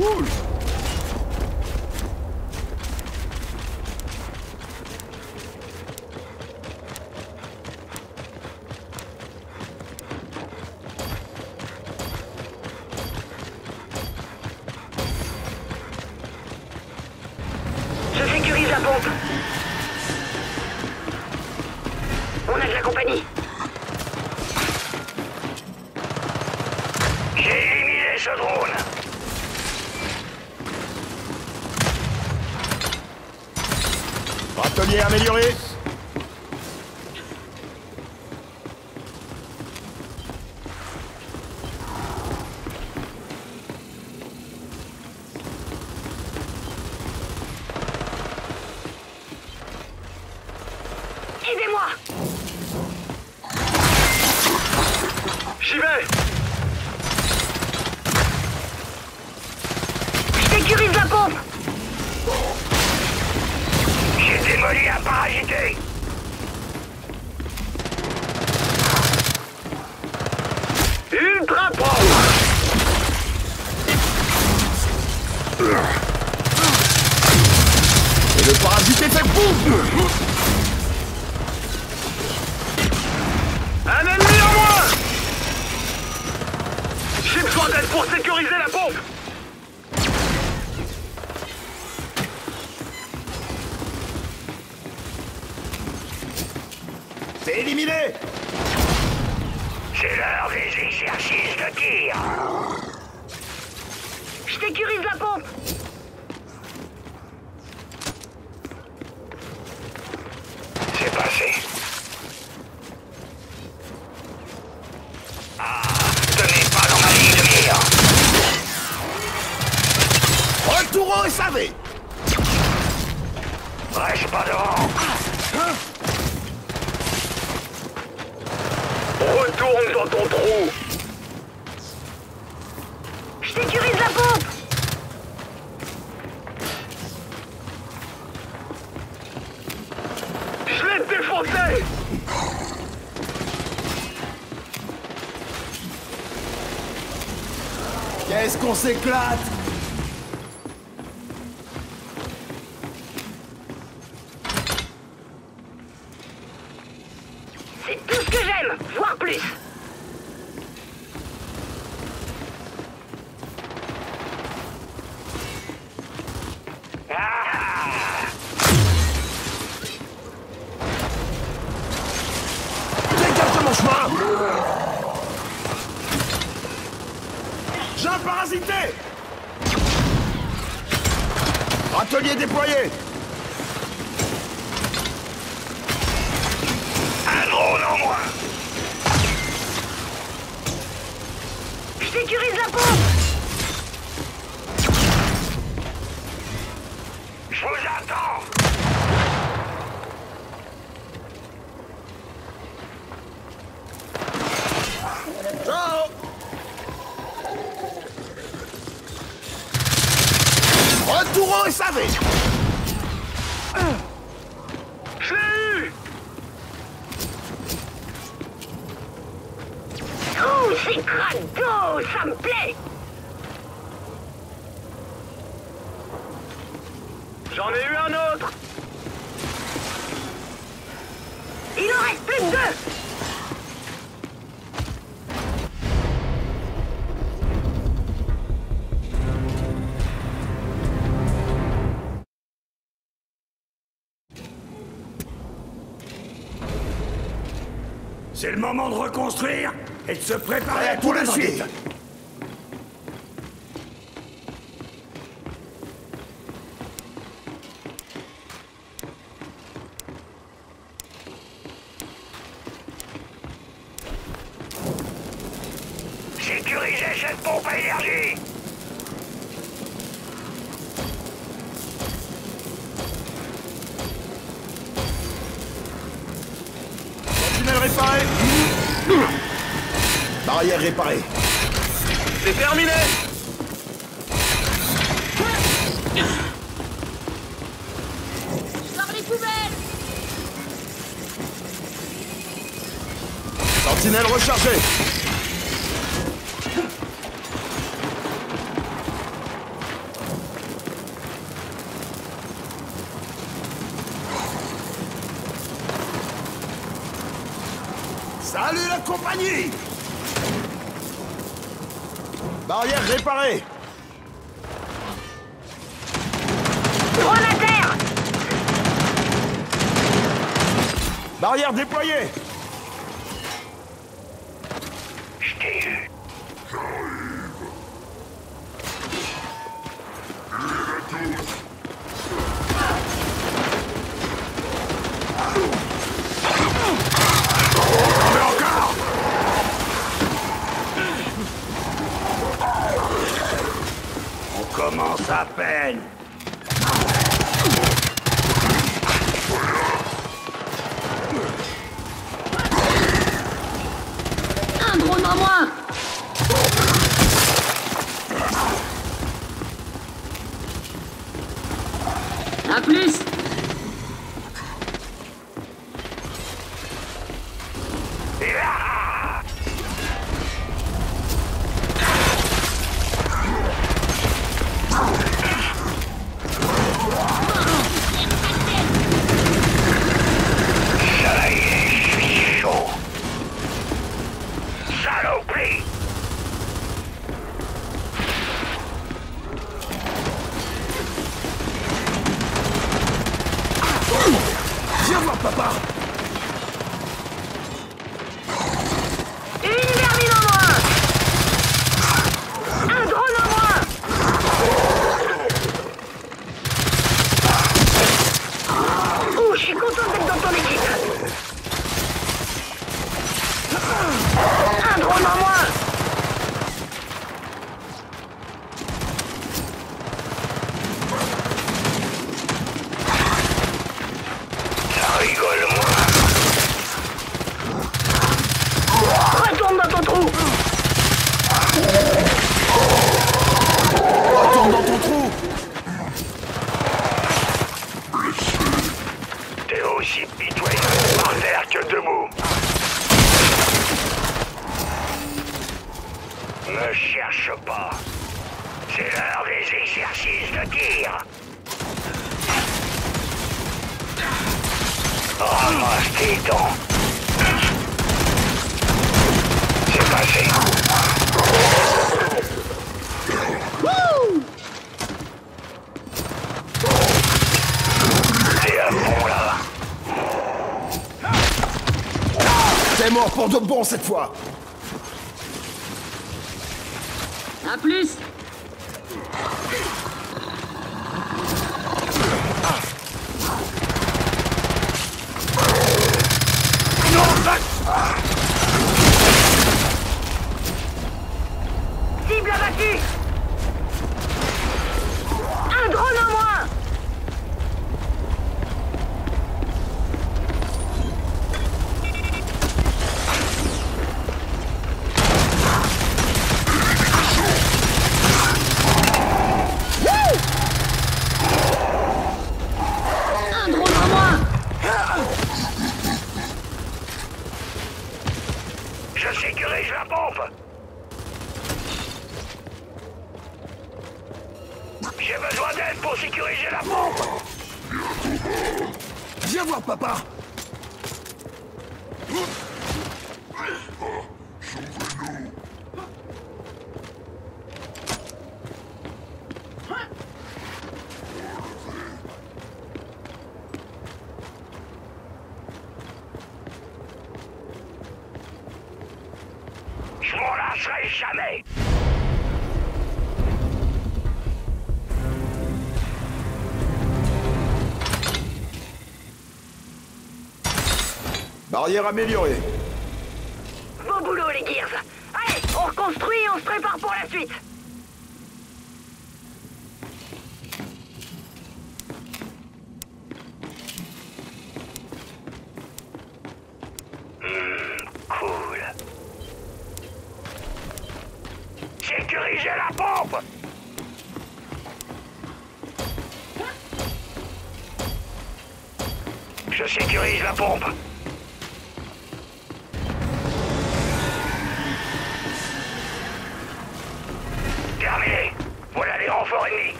Cool. see. Masterclass ragots, ça me plaît J'en ai eu un autre. Il en reste plus deux. C'est le moment de reconstruire et de se préparer à tout suite. happen. Me cherche pas. C'est l'heure des exercices de tir. Ramasse tes dents. C'est passé. Wouh là. T'es mort pour de bon cette fois À plus. Barrière améliorée. Bon boulot, les Gears. Allez, on reconstruit et on se prépare pour la suite.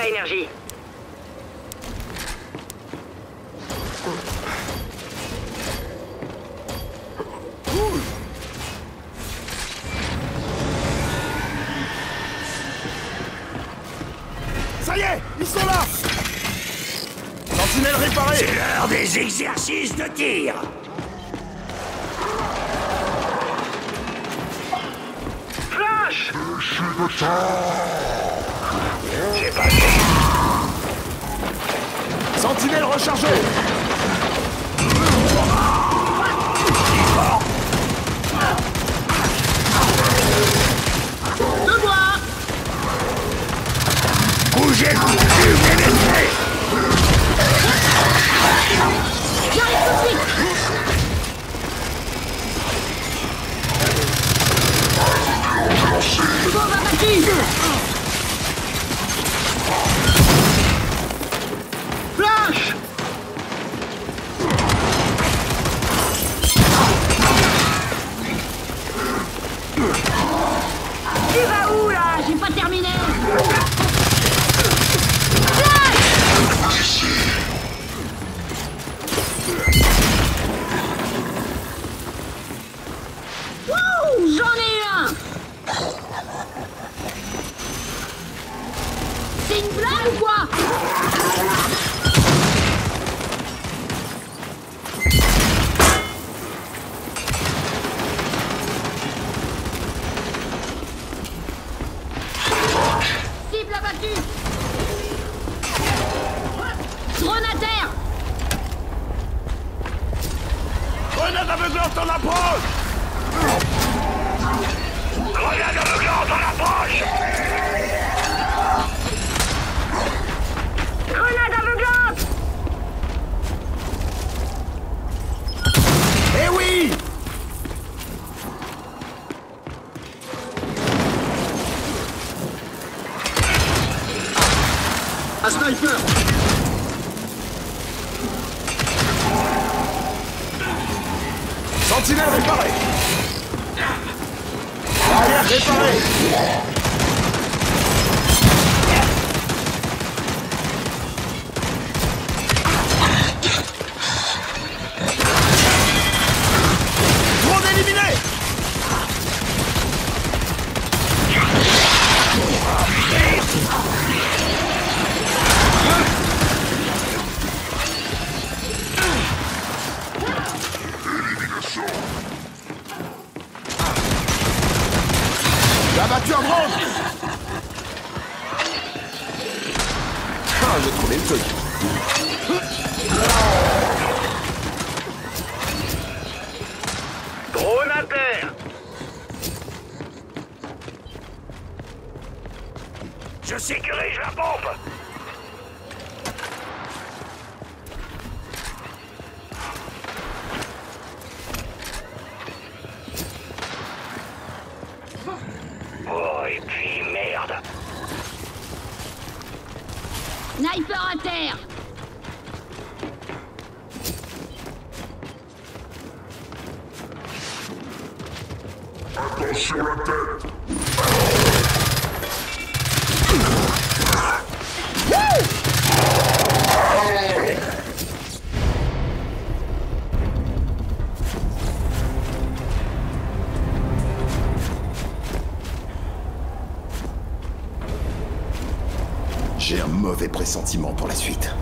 Ça y est, ils sont là. Sentinelle réparée. C'est l'heure des exercices de tir. Flash. Flash dépêche. Sentinelle rechargée De moi Bougez, vous J'arrive tout de suite Go, Babaki! Yes. Un sniper. Sentinelle réparée. Arrière réparée. pressentiment pour la suite.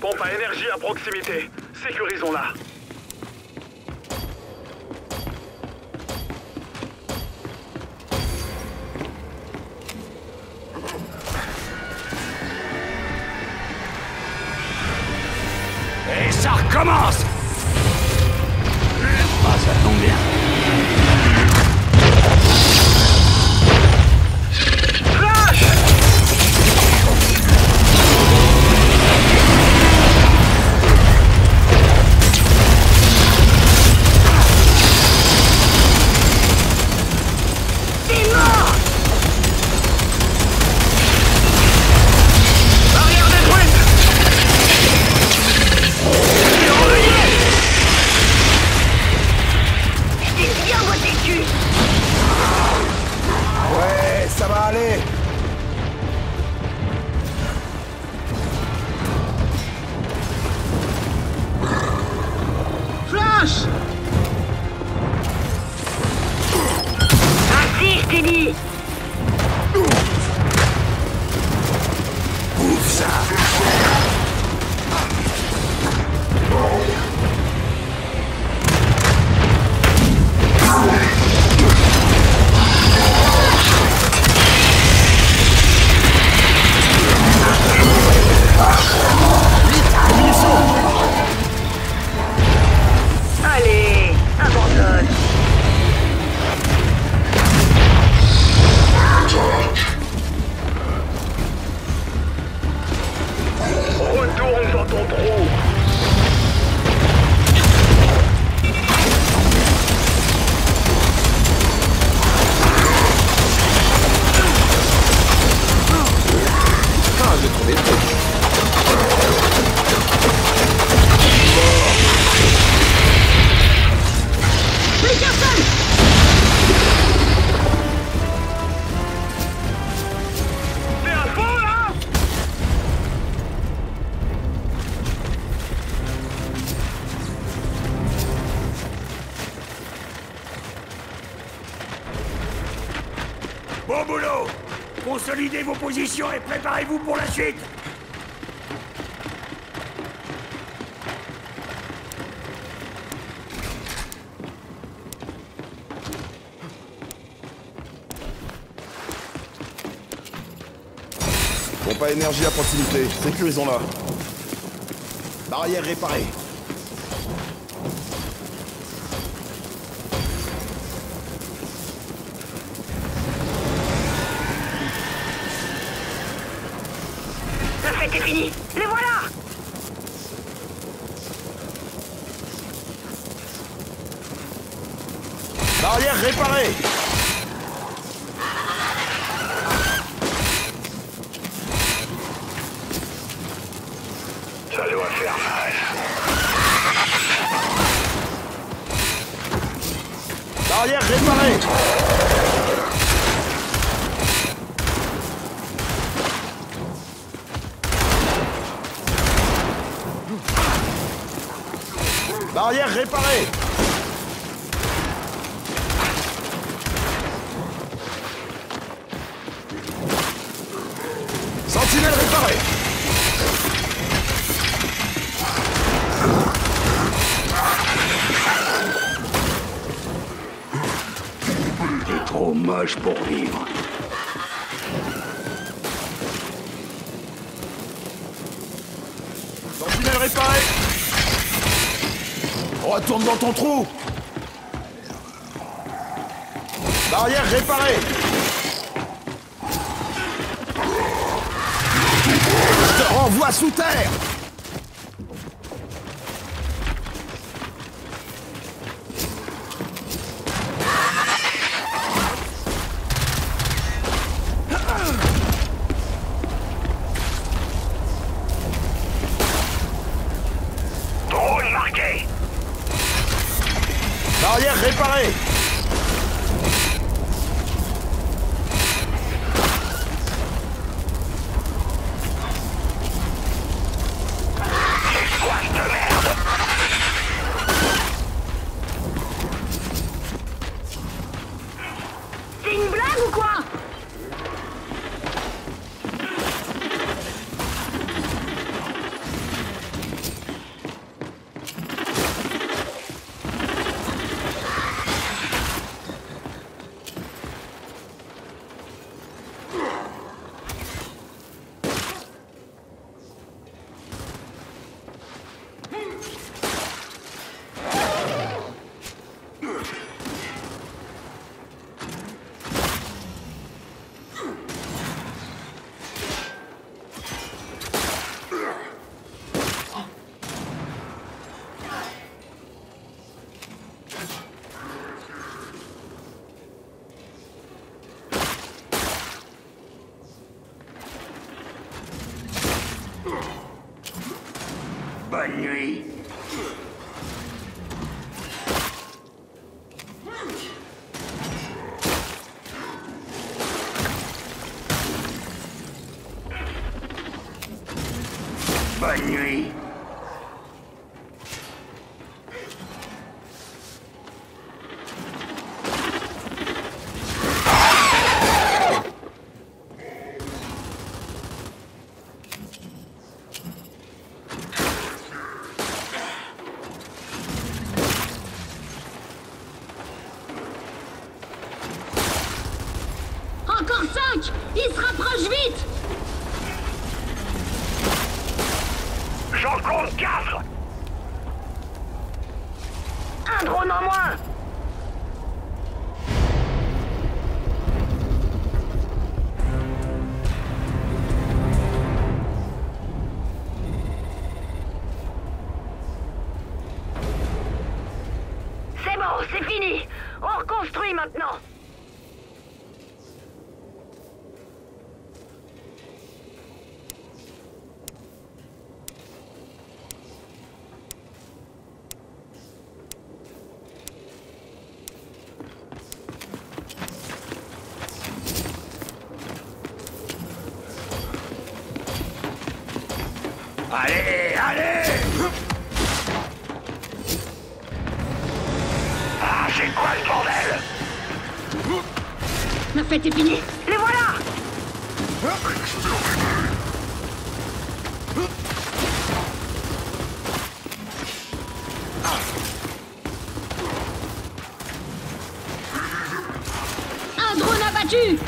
Pompe à énergie à proximité. Sécurisons-la. d'énergie à proximité. Sécurisons-la. Barrière réparée. Sentinelle réparée T'es trop moche pour vivre. Retourne dans ton trou. Barrière réparée. Je te renvoie sous terre. C'est quoi fête est finie. Les voilà Un drone abattu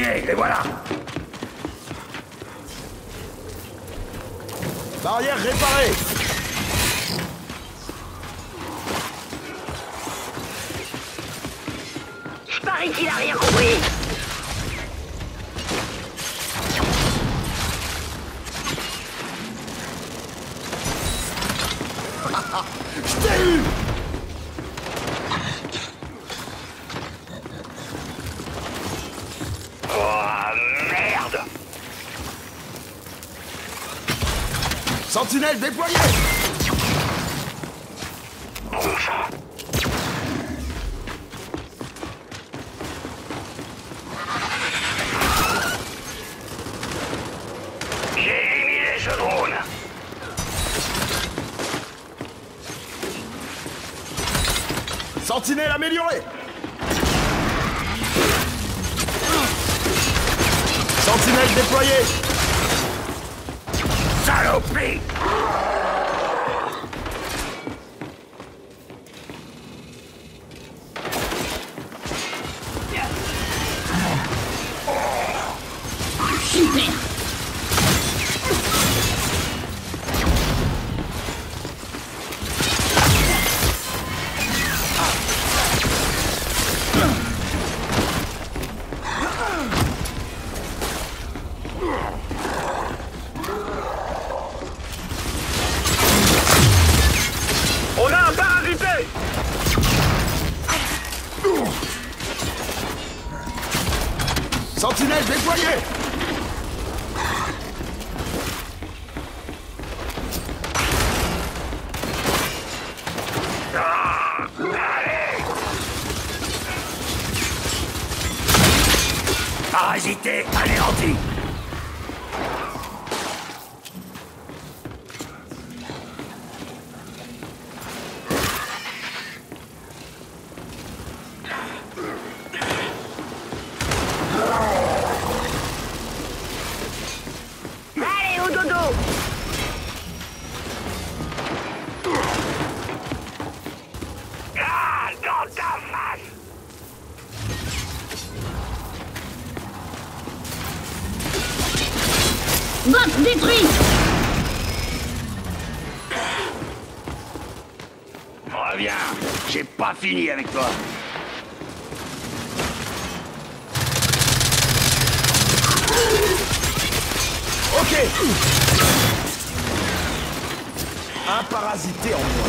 Les voilà. Barrière réparée. déployé. J'ai éliminé ce drone. Sentinelle améliorée. Sentinelle déployée. Shadow beat. Fini avec toi. Ok. Un parasité en moi.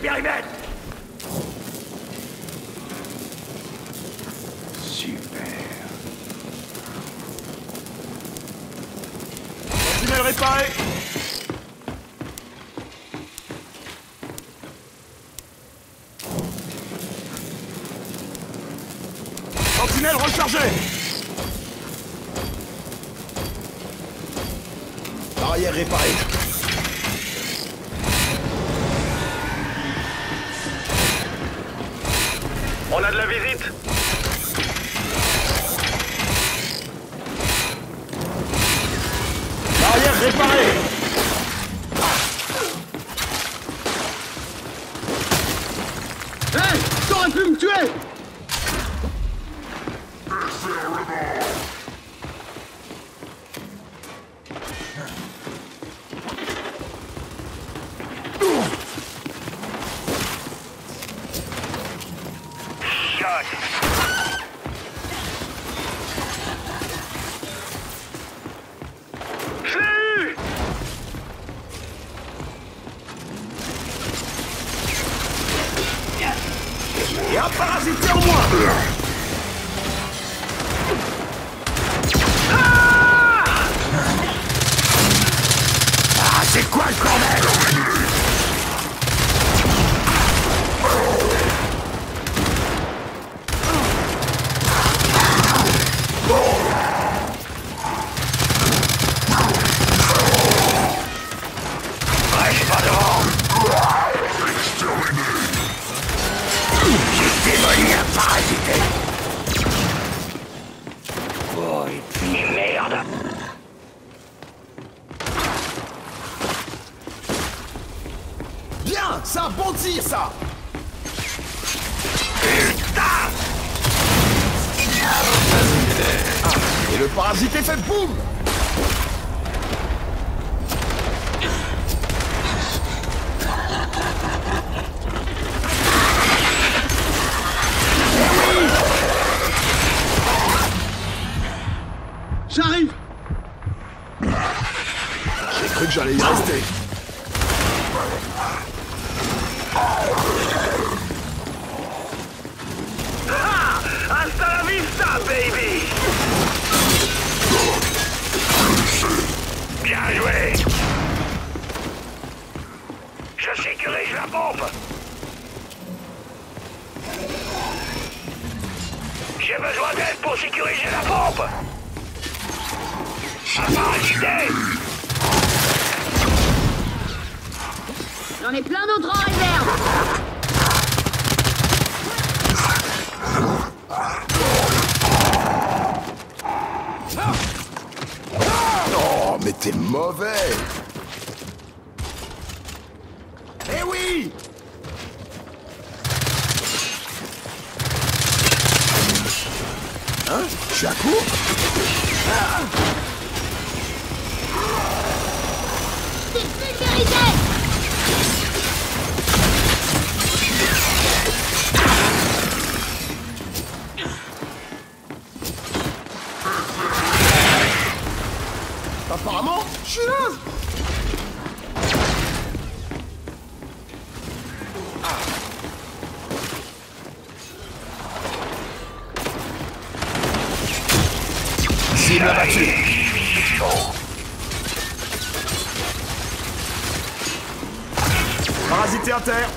Super. Tunnel réparé Sentinelle rechargée Barrière réparée. On a de la visite. Le parasite est fait boum J'arrive J'ai cru que j'allais y rester. Parasité à terre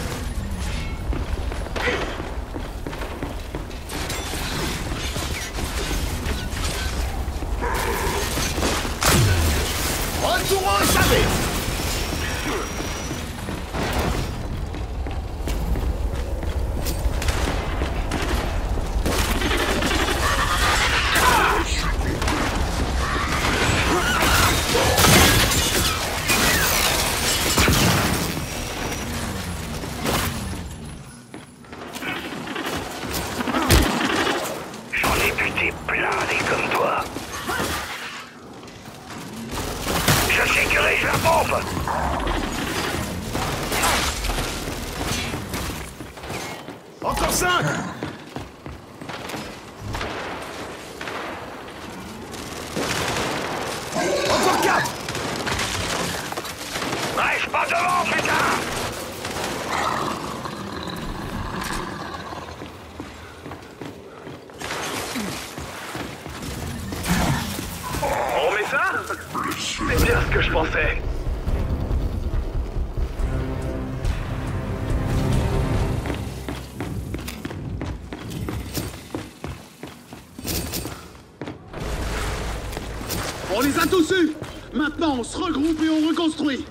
on se regroupe et on reconstruit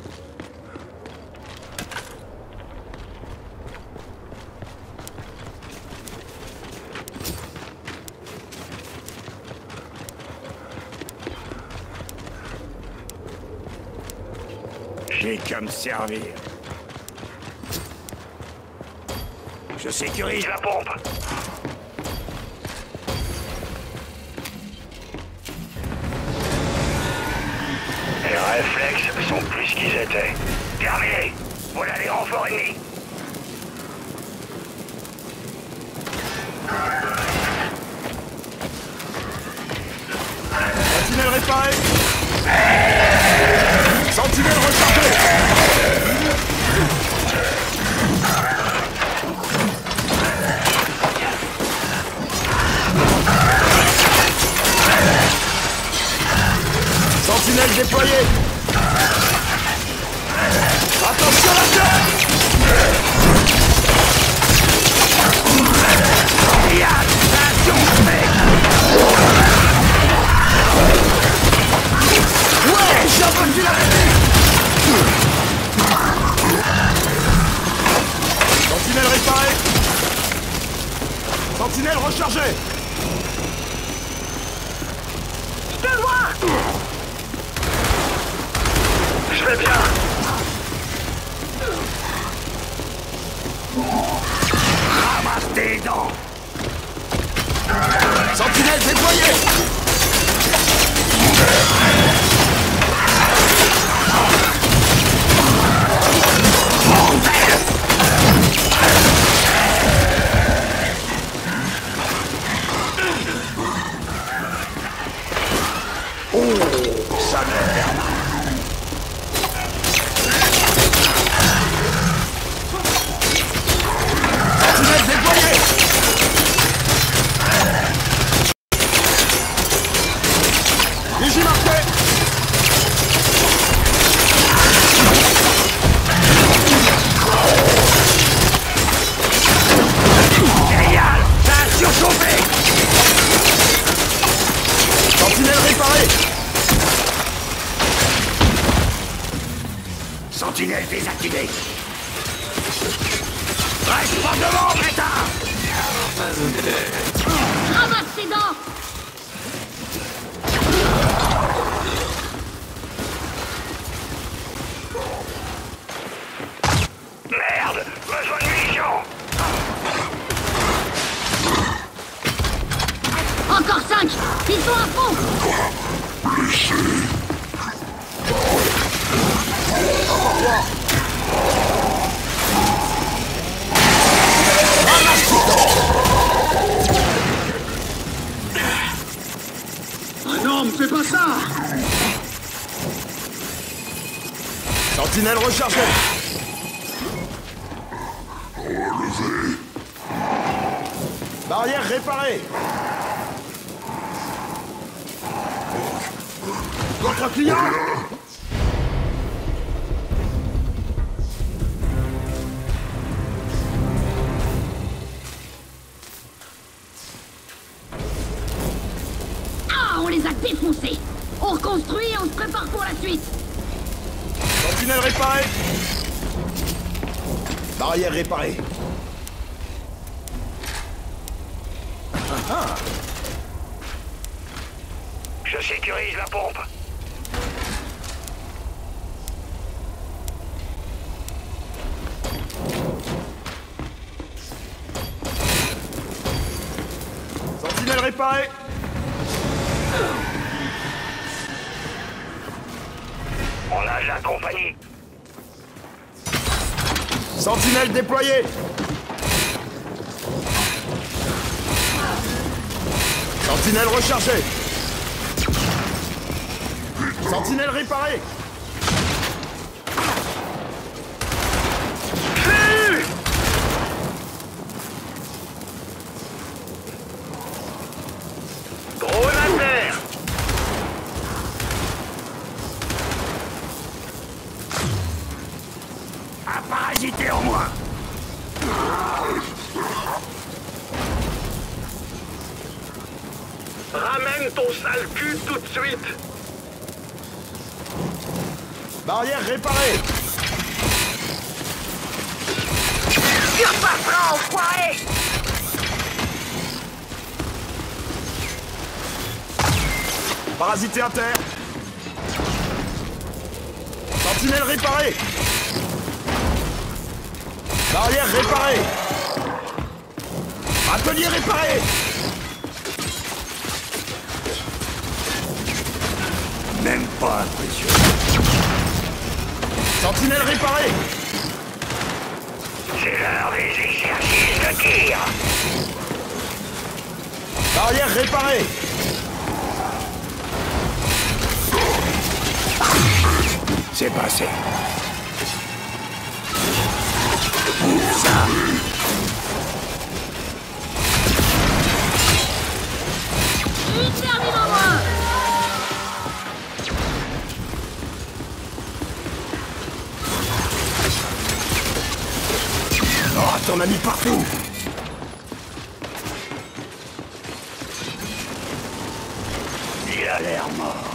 J'ai qu'à me servir. Je sécurise la pompe. Sont plus qu'ils étaient. Terminé. Voilà les renforts ennemis. Sentinelle réparée Sentinelle rechargée Sentinelle déployée Attention la tête Ouais J'ai la Sentinelle réparée. Sentinelle rechargée. De loin. Je vais bien tes dents. Sentinelle déployée Je sécurise la pompe. Sentinelle réparée. On a la compagnie. Sentinelle déployée. Sentinelle rechargée. Sentinelle réparée. até. Oh, t'en as mis partout Il a l'air mort.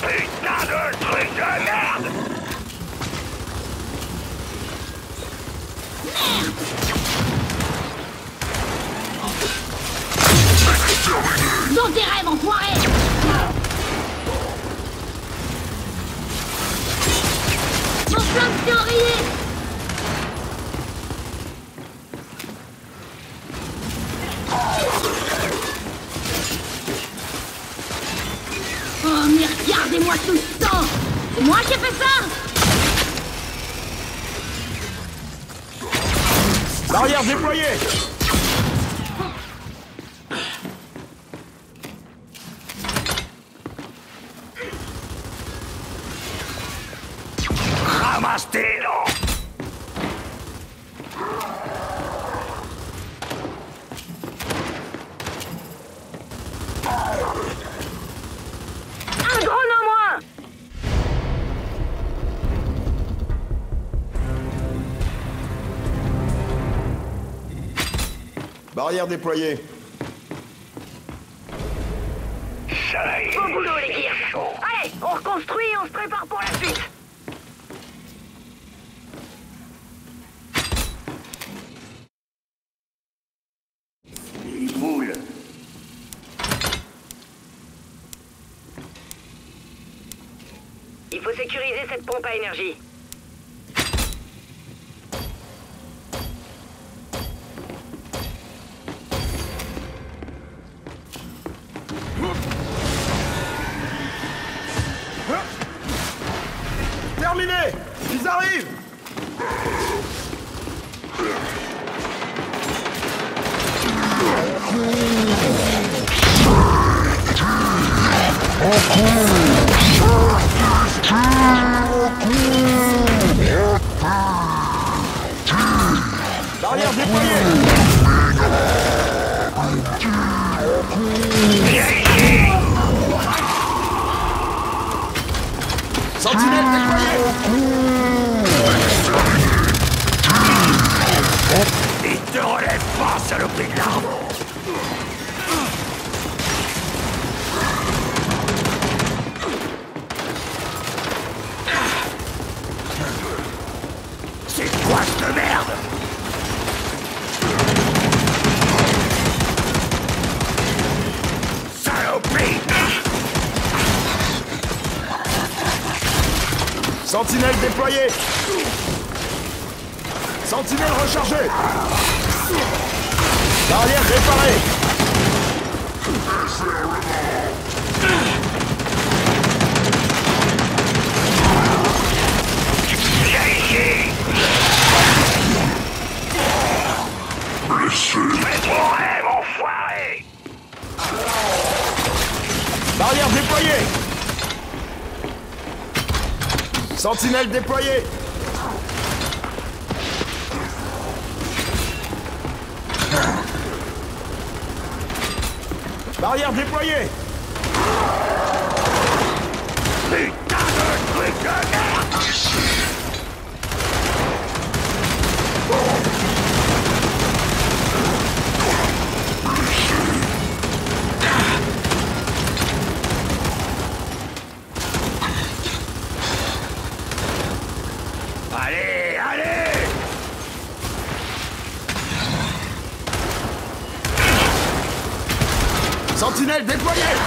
Putain de truc de merde Dans tes rêves, enfoiré. Mon enrayé Oh, mais regardez-moi tout ce temps. C'est moi qui ai fait ça. Barrière déployée Barrière déployée. Ça y est, Bon boulot les gears. Allez, on reconstruit et on se prépare pour la suite Il boule. Il faut sécuriser cette pompe à énergie. Barrière saloperie de l'arbre. C'est quoi cette merde? Saloperie! Sentinelle déployée! Sentinelle rechargée Barrière réparée Barrière déployée. Sentinelle déployée Barrière déployée Sentinelle déployée Ah,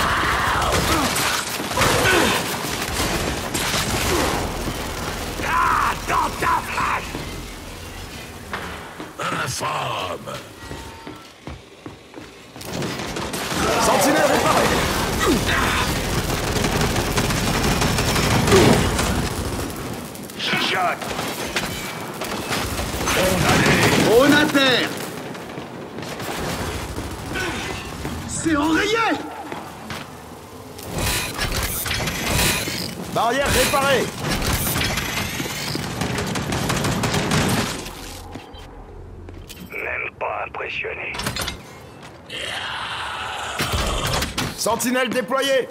Sentinelle déployée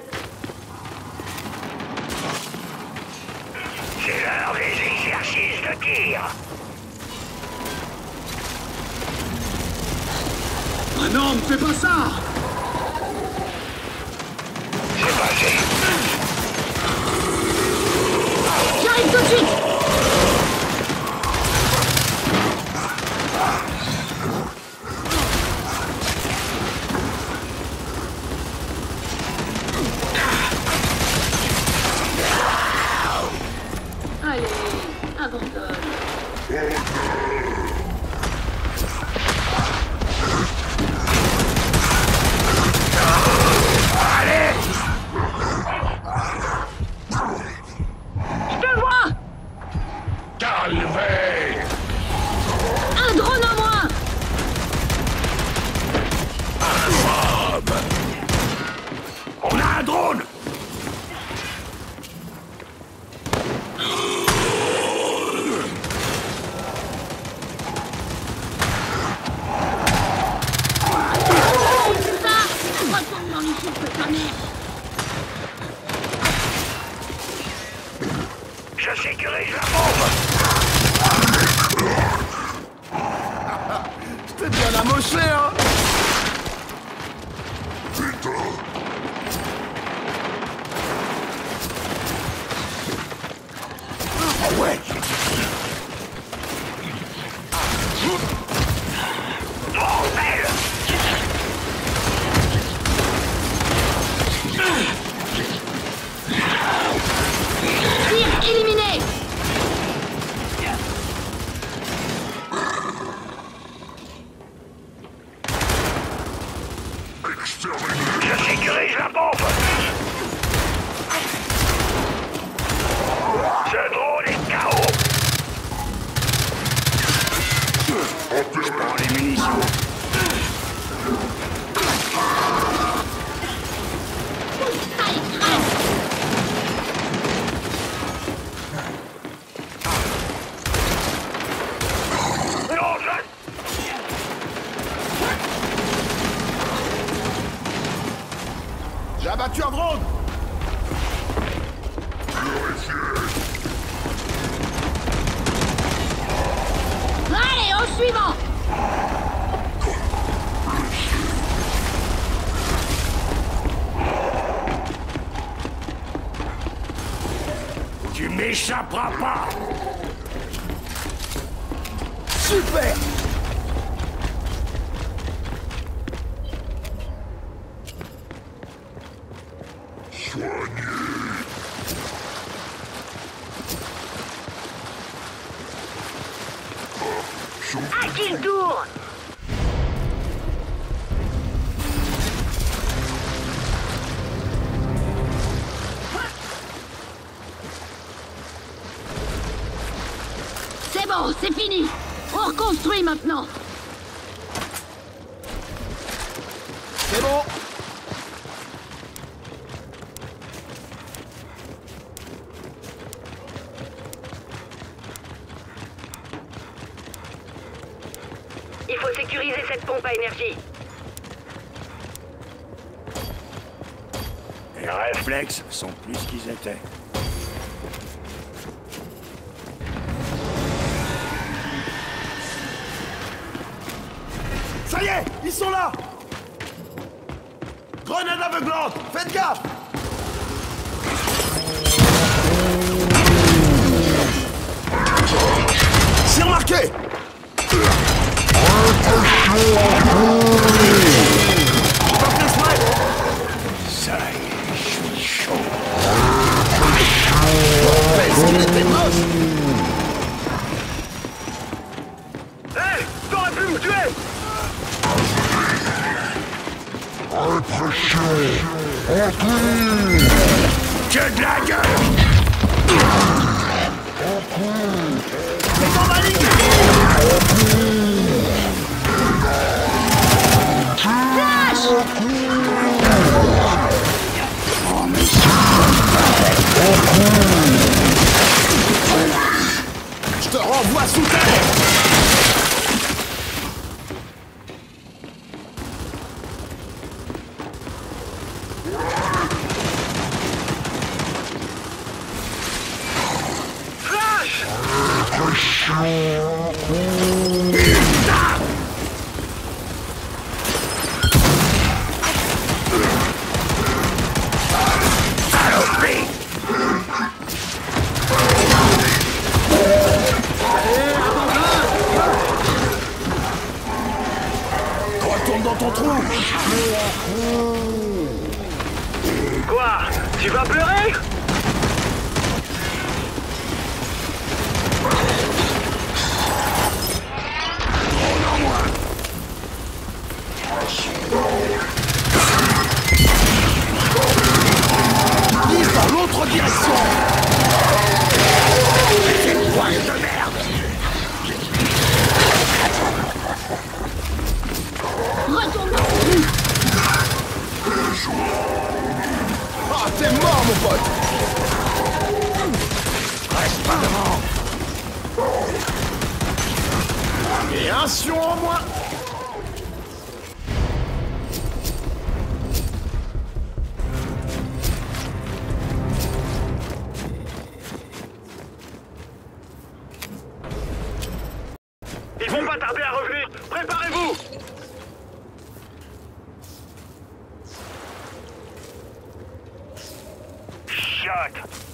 Tu m'échapperas pas. Super sont plus qu'ils étaient. Shot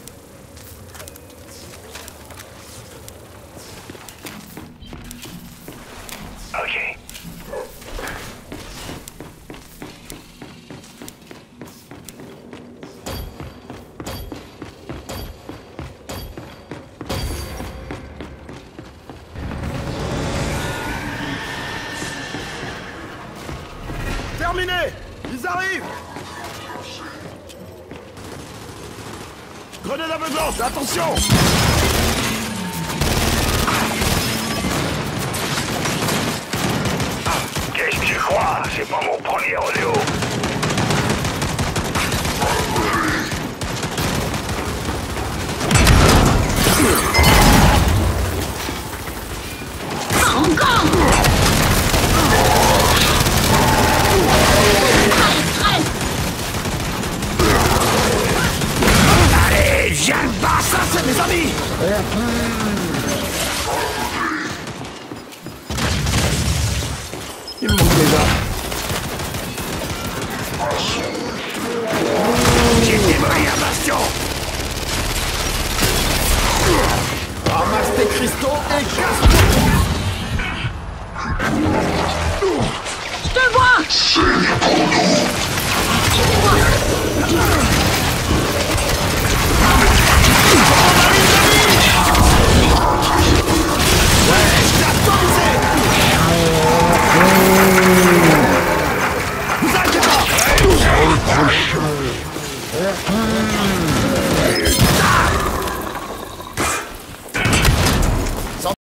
Attention